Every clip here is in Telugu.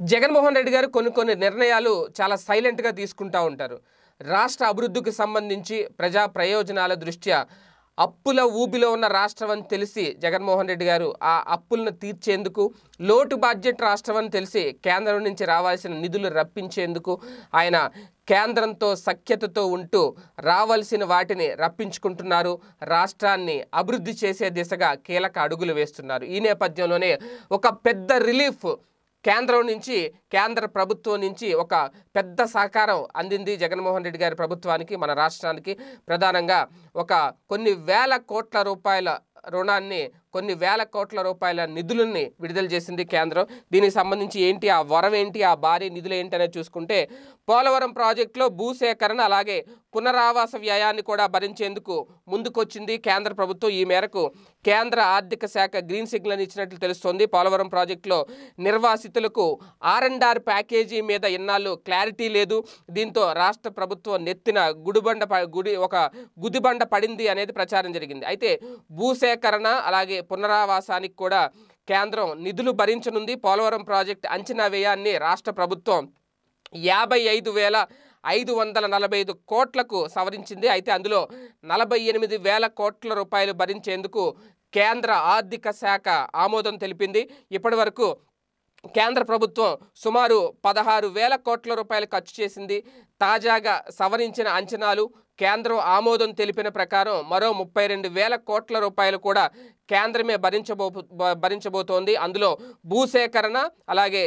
జగన్మోహన్ రెడ్డి గారు కొన్ని కొన్ని నిర్ణయాలు చాలా సైలెంట్గా తీసుకుంటూ ఉంటారు. రాష్ట్ర అభివృద్ధికి సంబంధించి ప్రజా ప్రయోజనాల దృష్ట్యా అప్పుల ఊబిలో ఉన్న రాష్ట్రం అని తెలిసి జగన్మోహన్ రెడ్డి గారు ఆ అప్పులను తీర్చేందుకు లోటు బడ్జెట్ రాష్ట్రం అని తెలిసి కేంద్రం నుంచి రావాల్సిన నిధులు రప్పించేందుకు ఆయన కేంద్రంతో సఖ్యతతో ఉంటూ రావాల్సిన వాటిని రప్పించుకుంటున్నారు. రాష్ట్రాన్ని అభివృద్ధి చేసే దిశగా కీలక అడుగులు వేస్తున్నారు. ఈ నేపథ్యంలోనే ఒక పెద్ద రిలీఫ్ కేంద్రం నుంచి కేంద్ర ప్రభుత్వం నుంచి ఒక పెద్ద సహకారం అందింది జగన్మోహన్ రెడ్డి గారి ప్రభుత్వానికి మన రాష్ట్రానికి. ప్రధానంగా ఒక కొన్ని వేల కోట్ల రూపాయల రుణాన్ని కొన్ని వేల కోట్ల రూపాయల నిధులని విడుదల చేసింది కేంద్రం. దీనికి సంబంధించి ఏంటి? ఆ వరం ఏంటి? ఆ భారీ నిధులు ఏంటి అనేది చూసుకుంటే పోలవరం ప్రాజెక్టులో భూసేకరణ అలాగే పునరావాస వ్యయాన్ని కూడా భరించేందుకు ముందుకొచ్చింది కేంద్ర ప్రభుత్వం. ఈ మేరకు కేంద్ర ఆర్థిక శాఖ గ్రీన్ సిగ్నల్ ఇచ్చినట్లు తెలుస్తోంది. పోలవరం ప్రాజెక్టులో నిర్వాసితులకు ఆర్ అండ్ ఆర్ ప్యాకేజీ మీద ఇన్నాళ్ళు క్లారిటీ లేదు. దీంతో రాష్ట్ర ప్రభుత్వం నెత్తిన గుడిబండ ప- గుడి ఒక గుదిబండ పడింది అనేది ప్రచారం జరిగింది. అయితే భూసేకరణ అలాగే పునరావాసానికి కూడా కేంద్రం నిధులు భరించనుంది. పోలవరం ప్రాజెక్ట్ అంచనా వ్యయాన్ని రాష్ట్ర ప్రభుత్వం యాభై ఐదు వేల ఐదు వందల నలభై ఐదు కోట్లకు సవరించింది. అయితే అందులో నలభై ఎనిమిది వేల కోట్ల రూపాయలు భరించేందుకు కేంద్ర ఆర్థిక శాఖ ఆమోదం తెలిపింది. ఇప్పటి వరకు కేంద్ర ప్రభుత్వం సుమారు పదహారు వేల కోట్ల రూపాయలు ఖర్చు చేసింది. తాజాగా సవరించిన అంచనాలు కేంద్రం ఆమోదం తెలిపిన ప్రకారం మరో ముప్పై రెండు వేల కోట్ల రూపాయలు కూడా కేంద్రమే భరించబో భరించబోతోంది. అందులో భూసేకరణ అలాగే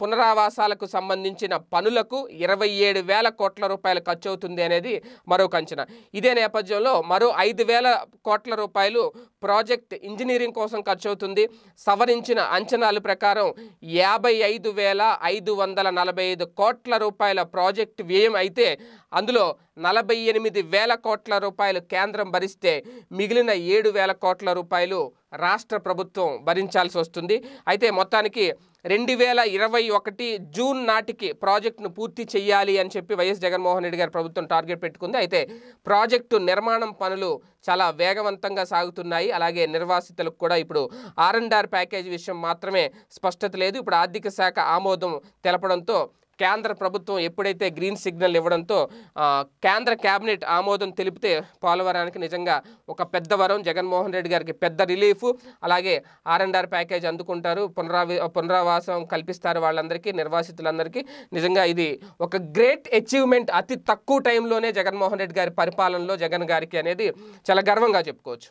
పునరావాసాలకు సంబంధించిన పనులకు ఇరవై ఏడు వేల కోట్ల రూపాయలు ఖర్చు అవుతుంది అనేది మరొక అంచనా ఇదే నేపథ్యంలో మరో ఐదు వేల కోట్ల రూపాయలు ప్రాజెక్ట్ ఇంజనీరింగ్ కోసం ఖర్చు అవుతుంది సవరించిన అంచనాల ప్రకారం యాభై ఐదు వేల ఐదు వందల నలభై ఐదు కోట్ల రూపాయల ప్రాజెక్ట్ వ్యయం అయితే అందులో నలభై ఎనిమిది వేల కోట్ల రూపాయలు కేంద్రం భరిస్తే మిగిలిన ఏడు వేల కోట్ల రూపాయలు రాష్ట్ర ప్రభుత్వం భరించాల్సి వస్తుంది. అయితే మొత్తానికి రెండు వేల ఇరవై ఒకటి జూన్ నాటికి ప్రాజెక్టును పూర్తి చేయాలి అని చెప్పి వైఎస్ జగన్మోహన్ రెడ్డి గారి ప్రభుత్వం టార్గెట్ పెట్టుకుంది. అయితే ప్రాజెక్టు నిర్మాణం పనులు చాలా వేగవంతంగా సాగుతున్నాయి. అలాగే నిర్వాసితులకు కూడా ఇప్పుడు ఆర్ అండ్ ఆర్ ప్యాకేజ్ విషయం మాత్రమే స్పష్టత లేదు. ఇప్పుడు ఆర్థిక శాఖ ఆమోదం తెలపడంతో కేంద్ర ప్రభుత్వం ఎప్పుడైతే గ్రీన్ సిగ్నల్ ఇవ్వడంతో కేంద్ర కేబినెట్ ఆమోదం తెలిపితే పోలవరానికి నిజంగా ఒక పెద్ద వరం. జగన్మోహన్ రెడ్డి గారికి పెద్ద రిలీఫ్. అలాగే ఆర్ అండ్ ఆర్ ప్యాకేజ్ అందుకుంటారు. పునరావి పునరావాసం కల్పిస్తారు వాళ్ళందరికీ నిర్వాసితులందరికీ. నిజంగా ఇది ఒక గ్రేట్ అచీవ్మెంట్ అతి తక్కువ టైంలోనే జగన్మోహన్ రెడ్డి గారి పరిపాలనలో జగన్ గారికి అనేది చాలా గర్వంగా చెప్పుకోవచ్చు.